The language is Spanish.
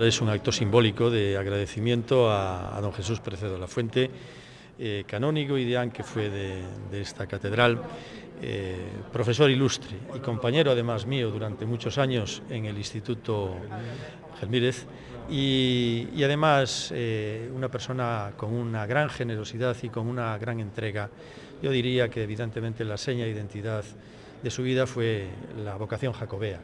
Es un acto simbólico de agradecimiento a, don Jesús Precedo de la Fuente, eh, canónigo y deán que fue de, esta catedral, eh, profesor ilustre y compañero además mío durante muchos años en el Instituto Gelmírez y, además eh, una persona con una gran generosidad y con una gran entrega. Yo diría que evidentemente la seña de identidad de su vida fue la vocación jacobea